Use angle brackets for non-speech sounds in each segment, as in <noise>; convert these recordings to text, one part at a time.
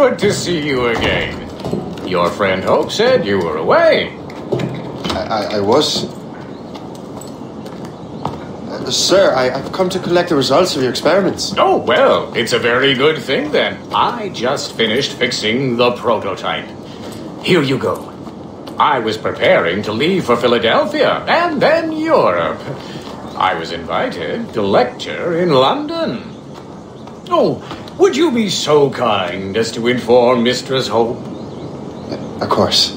good to see you again. Your friend Hope said you were away. I, I, I was. Uh, sir, I, I've come to collect the results of your experiments. Oh, well, it's a very good thing then. I just finished fixing the prototype. Here you go. I was preparing to leave for Philadelphia and then Europe. I was invited to lecture in London. Oh, would you be so kind as to inform Mistress Hope? Of course.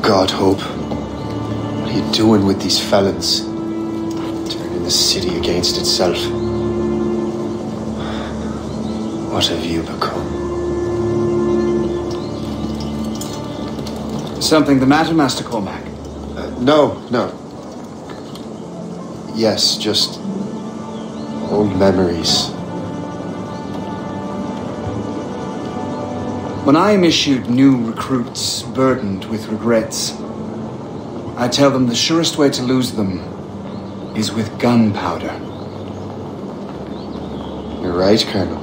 God, Hope. What are you doing with these felons? Turning the city against itself. What have you become? Something the matter, Master Cormac? Uh, no, no. Yes, just old memories. When I am issued new recruits burdened with regrets, I tell them the surest way to lose them is with gunpowder. You're right, Colonel.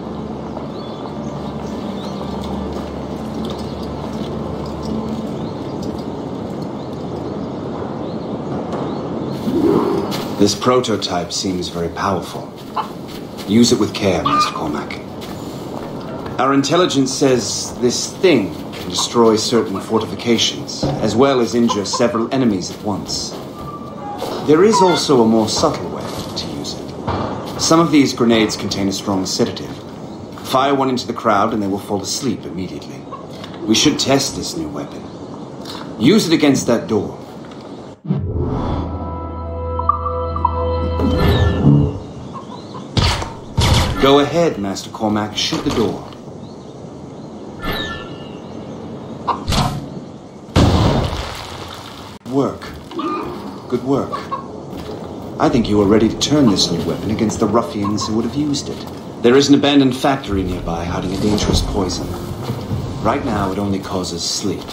This prototype seems very powerful. Use it with care, Master Cormac. Our intelligence says this thing can destroy certain fortifications, as well as injure several enemies at once. There is also a more subtle way to use it. Some of these grenades contain a strong sedative. Fire one into the crowd and they will fall asleep immediately. We should test this new weapon. Use it against that door. Go ahead, Master Cormac. Shoot the door. Work. Good work. I think you are ready to turn this new weapon against the ruffians who would have used it. There is an abandoned factory nearby hiding a dangerous poison. Right now, it only causes sleep.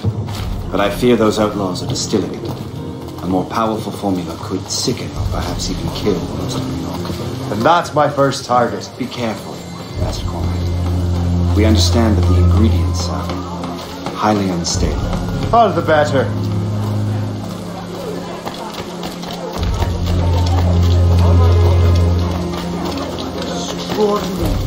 But I fear those outlaws are distilling it. A more powerful formula could sicken or perhaps even kill most of York. And that's my first target. Be careful, Master Cormac. We understand that the ingredients are highly unstable. All the better. Haven't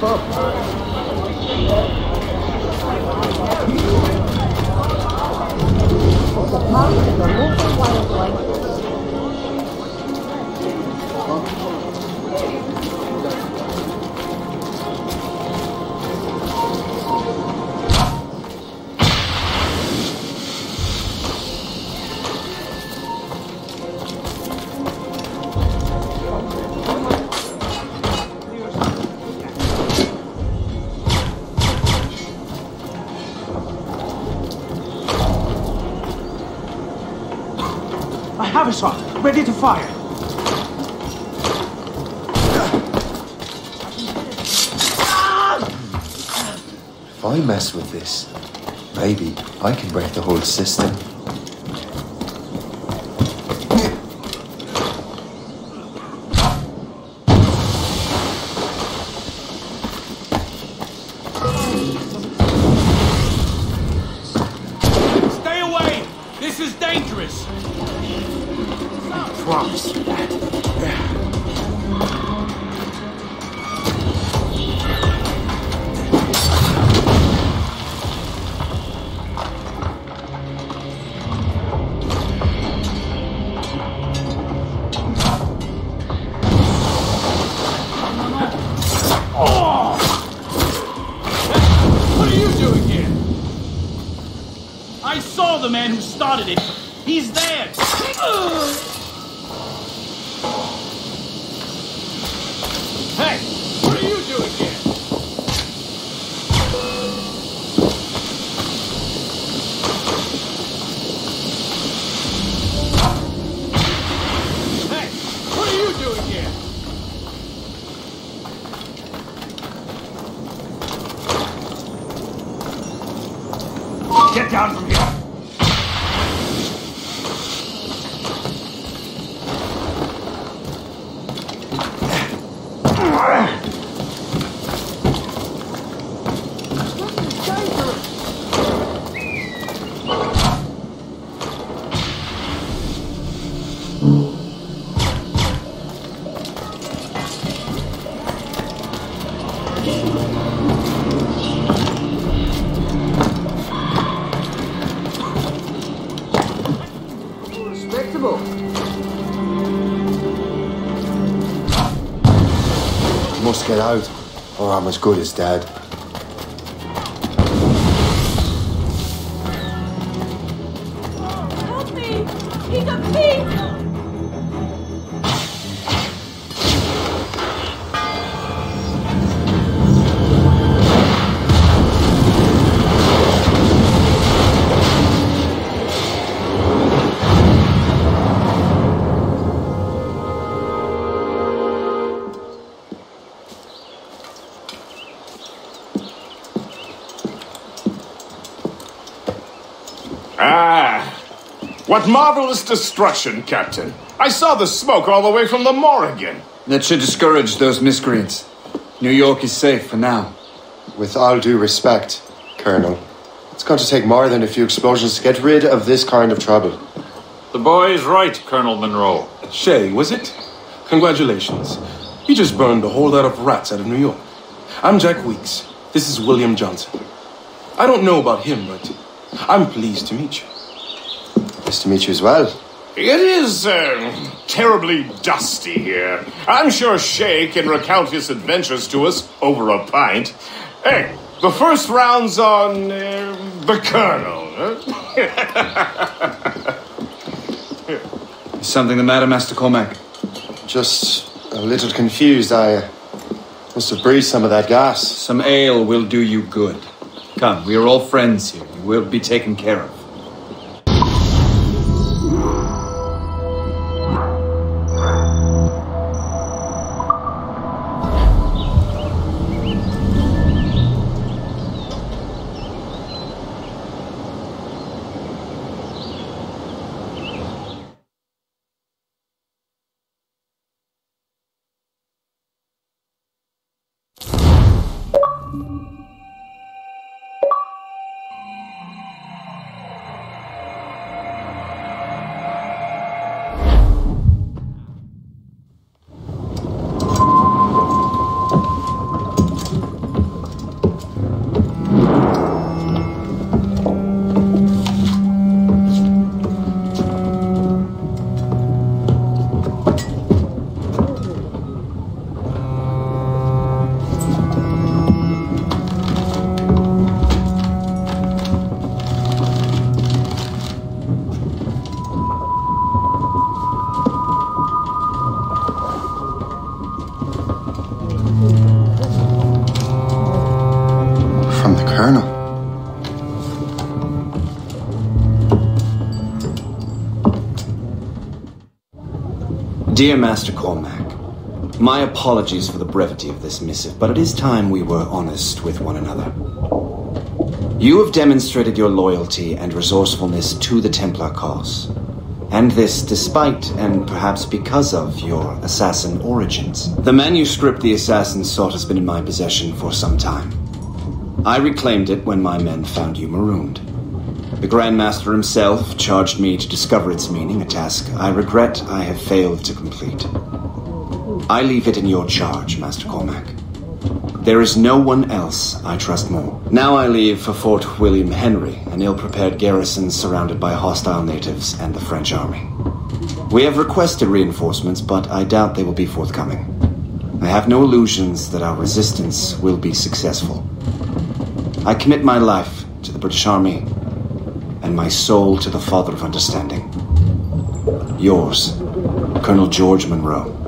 just ready to fire. If I mess with this, maybe I can break the whole system. Out, or I'm as good as dead. Ah, what marvelous destruction, Captain. I saw the smoke all the way from the Morrigan. That should discourage those miscreants. New York is safe for now. With all due respect, Colonel, it's going to take more than a few explosions to get rid of this kind of trouble. The boy is right, Colonel Monroe. Shay, was it? Congratulations. You just burned a whole lot of rats out of New York. I'm Jack Weeks. This is William Johnson. I don't know about him, but I'm pleased to meet you. Nice to meet you as well. It is uh, terribly dusty here. I'm sure Shay can recount his adventures to us over a pint. Hey, the first round's on uh, the Colonel. huh? Is something the matter, Master Cormac? Just a little confused. I uh, must have breathed some of that gas. Some ale will do you good. Come, we are all friends here. You will be taken care of. Dear Master Cormac, my apologies for the brevity of this missive, but it is time we were honest with one another. You have demonstrated your loyalty and resourcefulness to the Templar cause. And this despite, and perhaps because of, your assassin origins. The manuscript the assassin sought has been in my possession for some time. I reclaimed it when my men found you marooned. The Grand Master himself charged me to discover its meaning, a task I regret I have failed to complete. I leave it in your charge, Master Cormac. There is no one else I trust more. Now I leave for Fort William Henry, an ill-prepared garrison surrounded by hostile natives and the French army. We have requested reinforcements, but I doubt they will be forthcoming. I have no illusions that our resistance will be successful. I commit my life to the British Army and my soul to the Father of Understanding. Yours, Colonel George Monroe.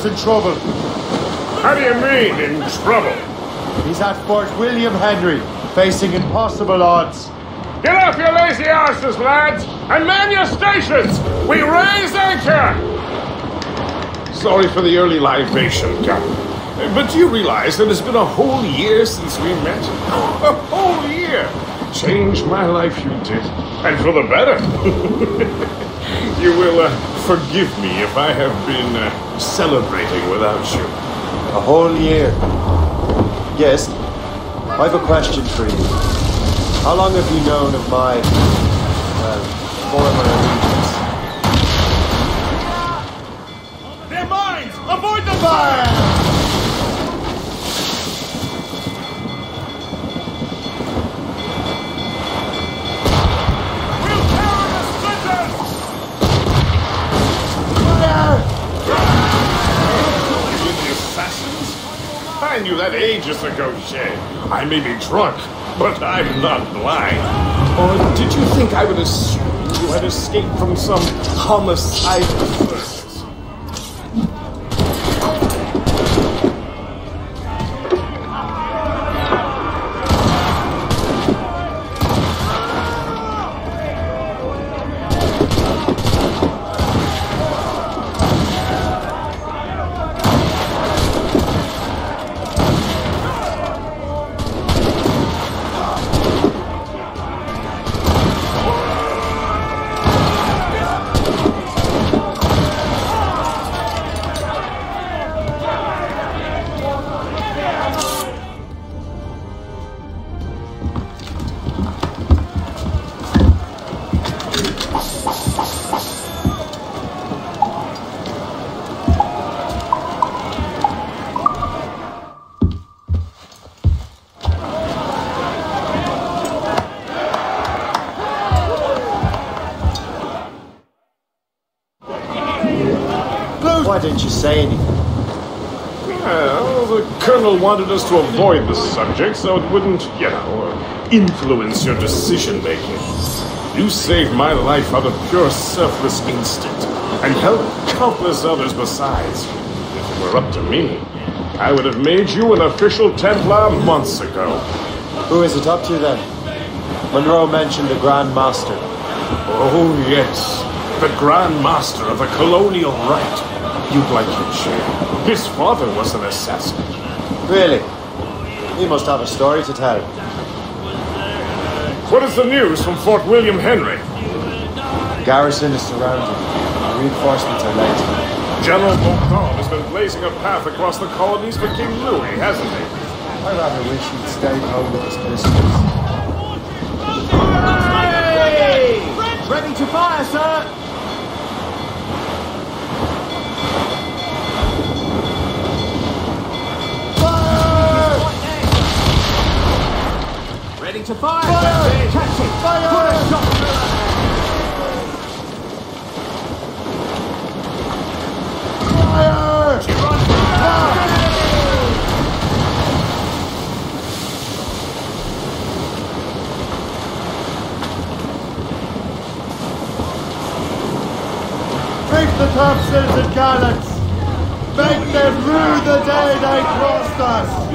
The Colonel's in trouble. How do you mean, in trouble? He's at Fort William Henry, facing impossible odds. Get off your lazy arses, lads, and man your stations! We raise anchor! Sorry for the early libation, Captain. But you realize that it's been a whole year since we met? <laughs> A whole year! Changed my life, you did. And for the better. <laughs> you will uh, forgive me if I have been uh, celebrating without you. A whole year. Yes, I have a question for you. How long have you known of my, well, former allegiance? They're mines! Avoid them! Fire! You that ages ago, Shay. I may be drunk, but I'm not blind. Or did you think I would assume you had escaped from some homicidal didn't you say anything? Well, the Colonel wanted us to avoid the subject so it wouldn't, you know, influence your decision making. You saved my life out of pure selfless instinct, and helped countless others besides. If it were up to me, I would have made you an official Templar months ago. Who is it up to then? Monroe mentioned the Grand Master. Oh, yes. The Grand Master of the Colonial Rite. You'd like to Shay. His father was an assassin. Really? He must have a story to tell. What is the news from Fort William Henry? The garrison is surrounded. Reinforcements are late. General Montcalm has been blazing a path across the colonies for King Louis, hasn't he? I rather wish he'd stayed home with his business. Ready to fire, sir! Ready to fire! Fire! Catch it! Fire! Put a shot through it! Break the topsails and gallants! Make them rue the day they crossed us!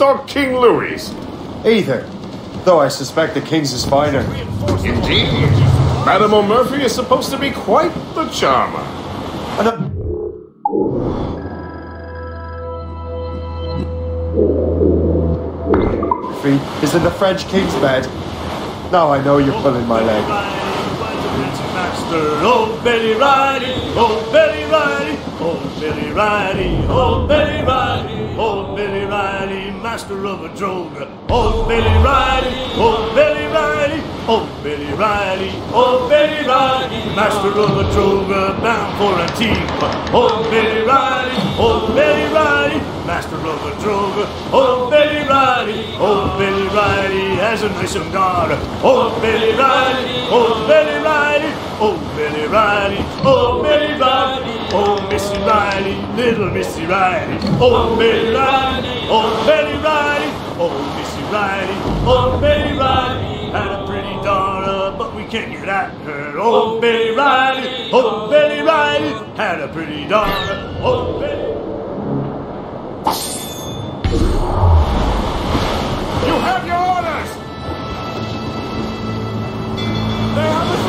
Saw King Louis. Either. Though I suspect the king's is finer. Indeed. Madame O'Murphy is supposed to be quite the charmer. And a- Feet is in the French king's bed. Now I know you're pulling my leg. Master, oh Betty Riley, oh Betty Riley, Old Billy Riley, old oh, Billy Riley, old oh, Billy Riley, master of a droger. Old Billy Riley, old Billy Riley, old Billy Riley, old Billy Riley, master of a droger, bound for Antigua. Old Billy Riley, old Billy Riley, master of a droger. Old Billy Riley, old Billy Riley has a nice cigar. Old Billy Riley, old Billy Riley, old Billy Riley, old Billy Riley, old Missy Riley, little Missy Riley, old Billy Riley, old Billy Riley, old Missy Riley, oh, old Billy Riley had a pretty daughter, but we can't get at her. Oh, old Billy Riley, old Billy Riley had a pretty daughter. Old Billy. You have your orders! They have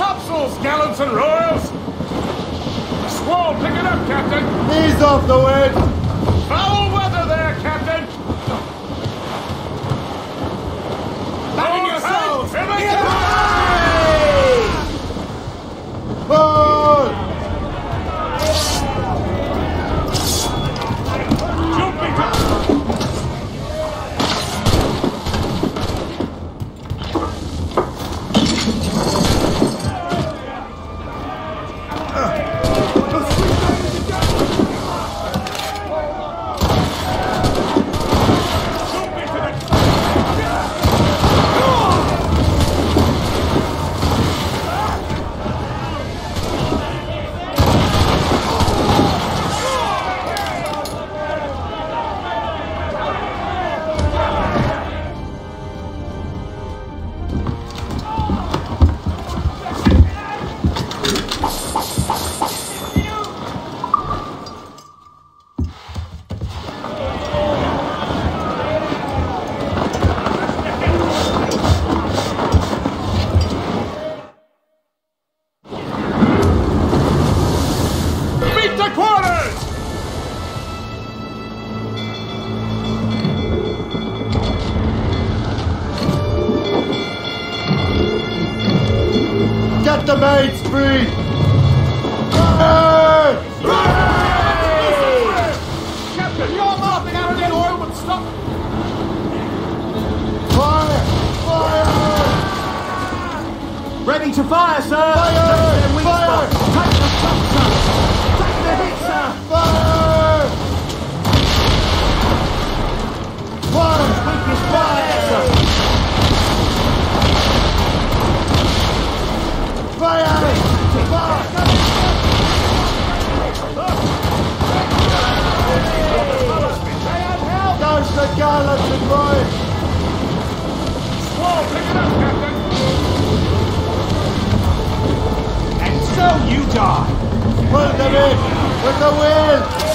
topsails, gallants and royals! Squall, pick it up, Captain! Knees off the wind! Ready to fire, sir. Fire! Take Fire! Take the shot, sir. Take the hit, sir. Fire! Fire! Weakest there, sir. Fire! Douse the gallants and right! Squall, pick it up, Captain! So you die. Pull them in! With the wind!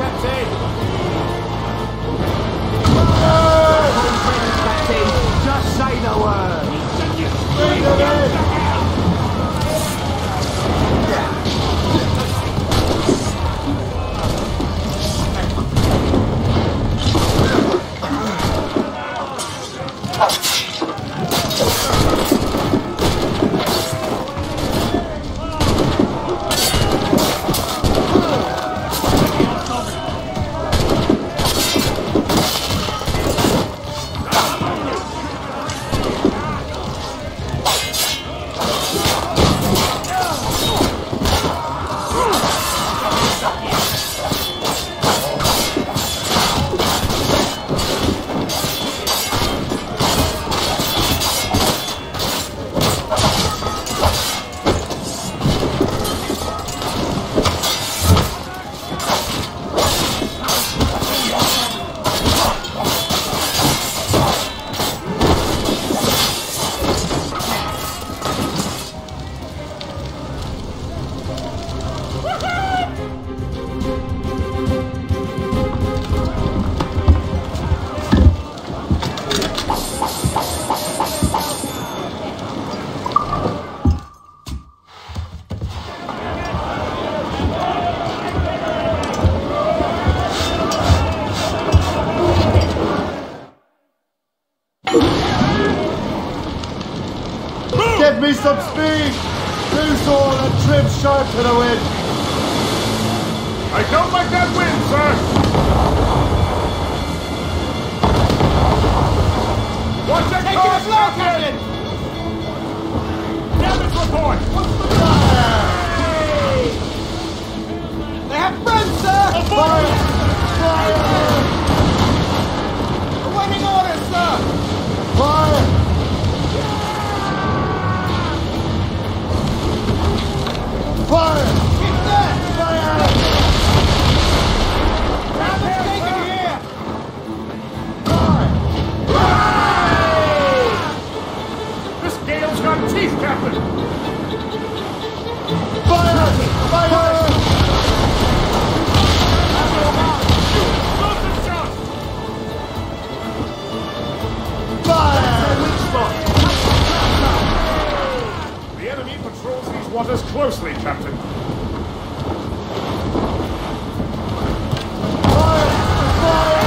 Captain! Oh, give me some speed. Loose all and trim sharp to the wind. I don't like that wind, sir. Watch that Take Captain? Damage report. What's the fire? They have friends, sir. Fire. Fire. fire! Orders, sir. Fire! Fire! Fire! This gale's got teeth, Captain! Fire! Fire! waters closely, Captain. Fire! Fire!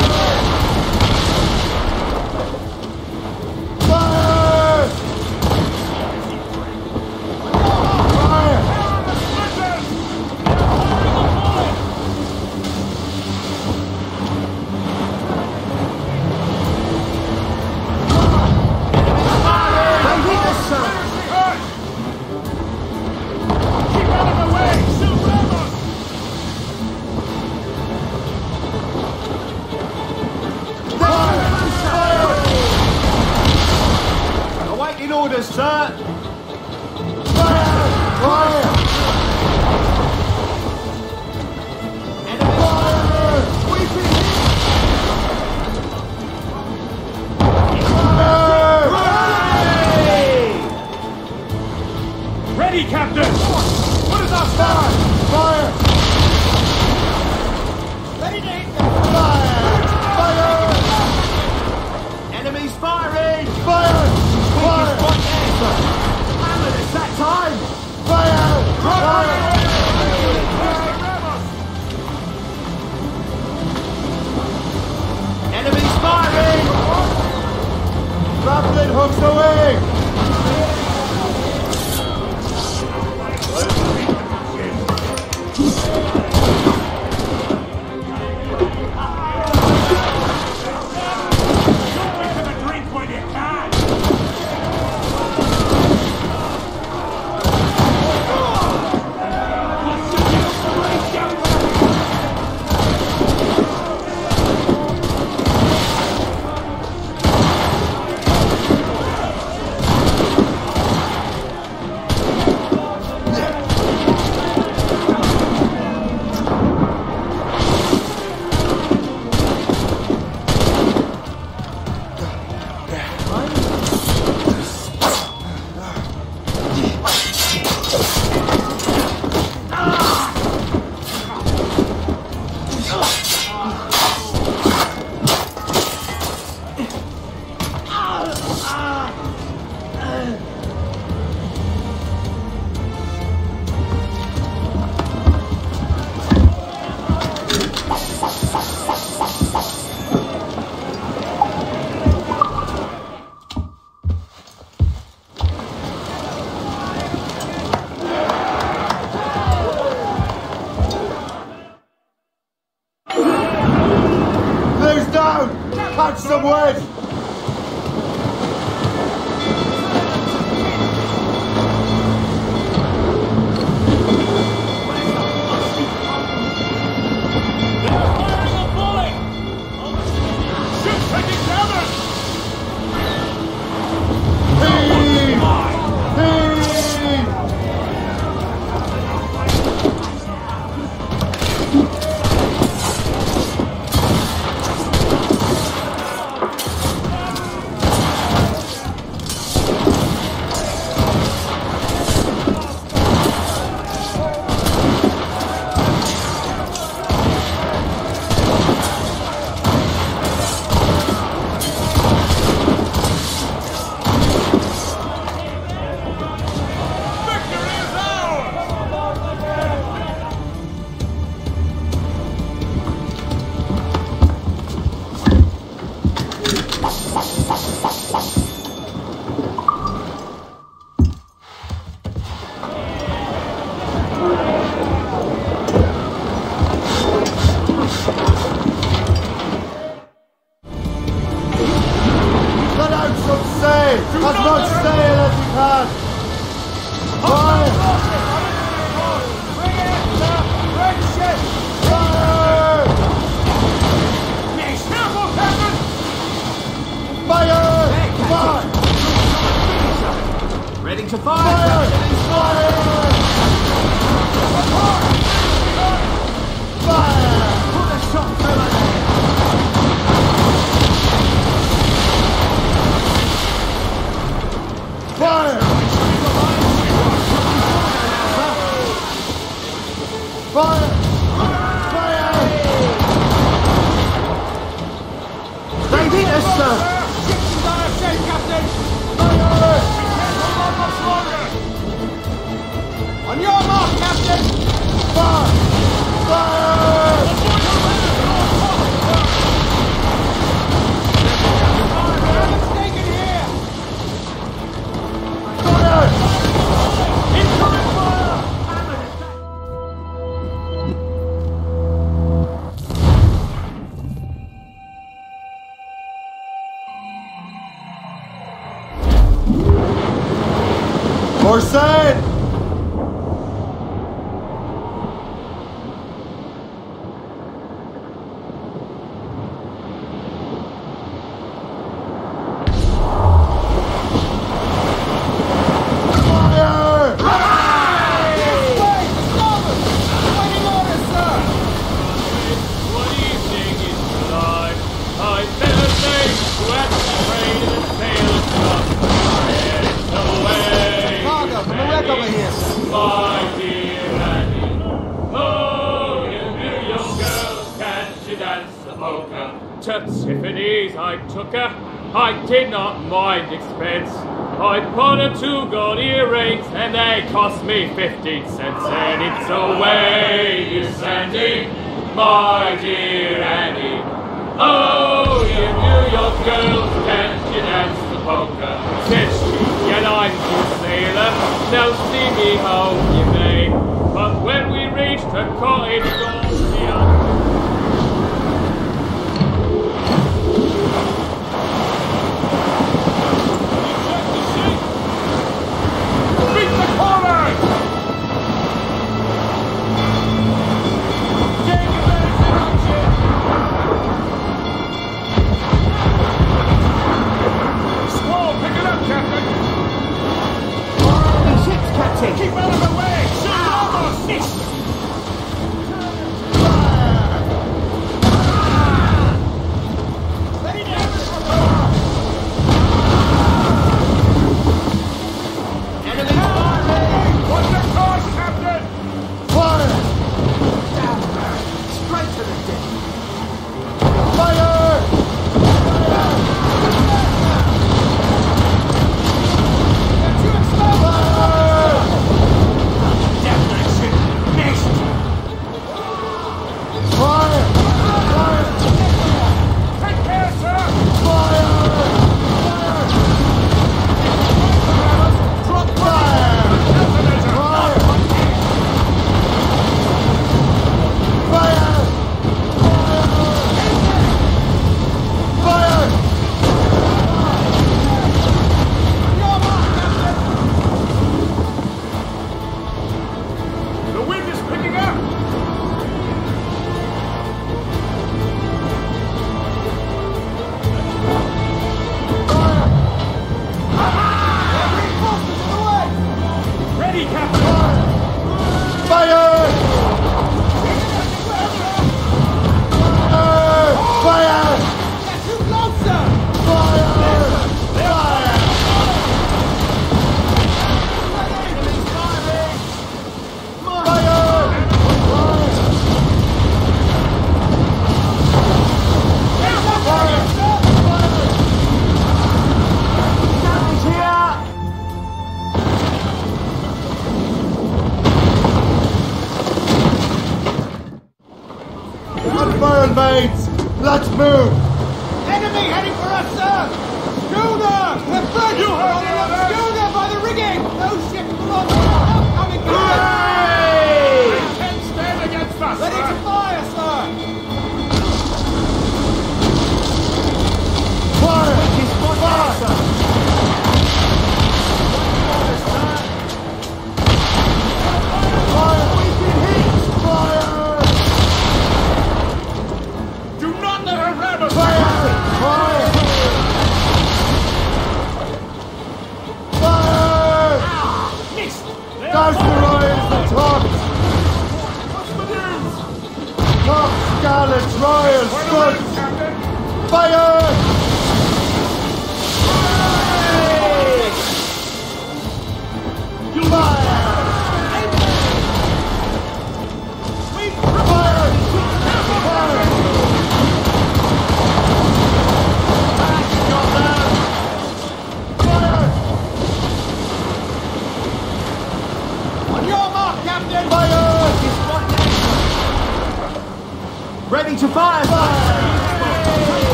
ready to fire! Fire!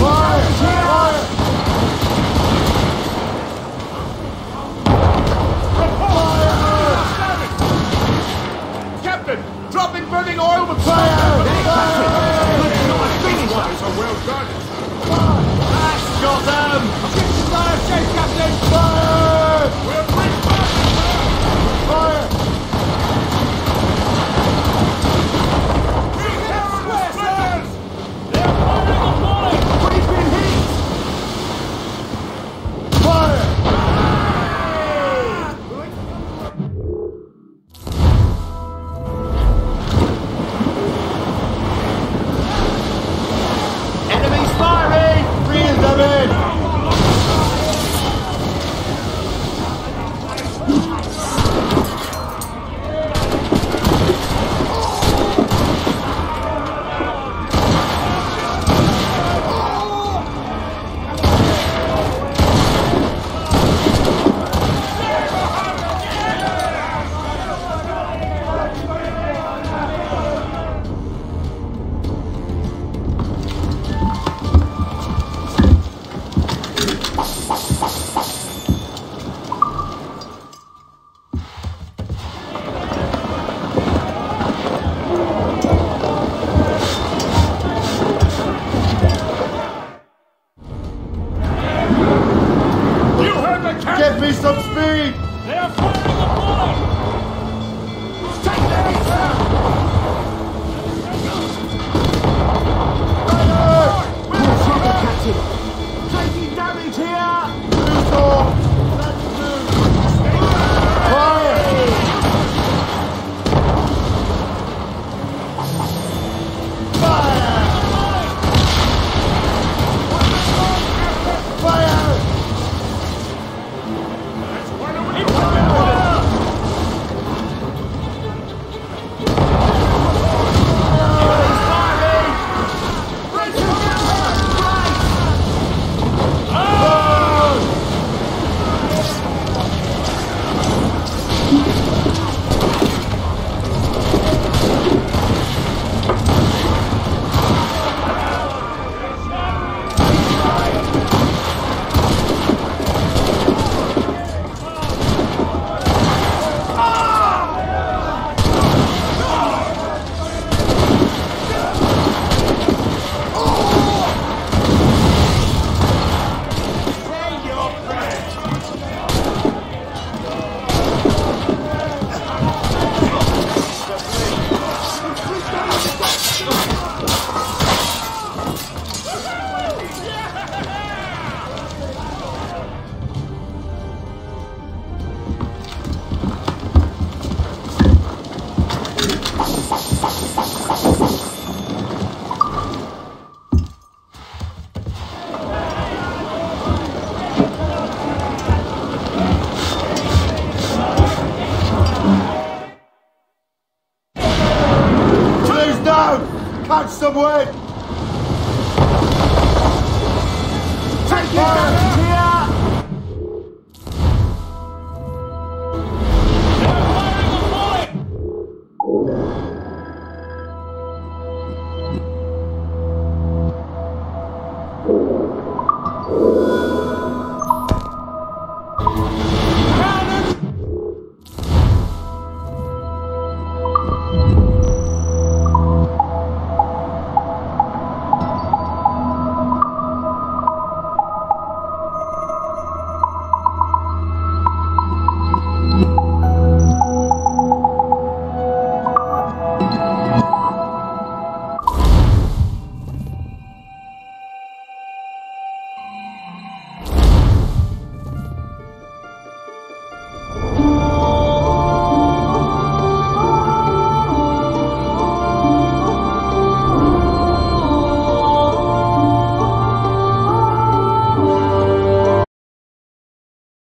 Fire! fire. fire. dropping burning oil with fire! Fire! Finish! Captain!